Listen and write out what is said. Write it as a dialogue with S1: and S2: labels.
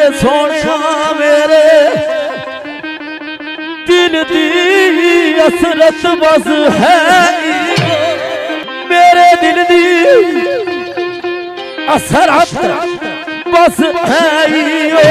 S1: میرے سونے میرے دل دی اثرت بس ہے میرے دل دی اثرت بس ہے